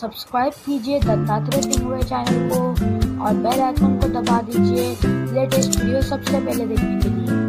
Subscribe कीजिए दत्तात्रेय हुए channel को और बेल आइकन को दबा दीजिए। लेटेस्ट वीडियो सबसे पहले देखने के लिए।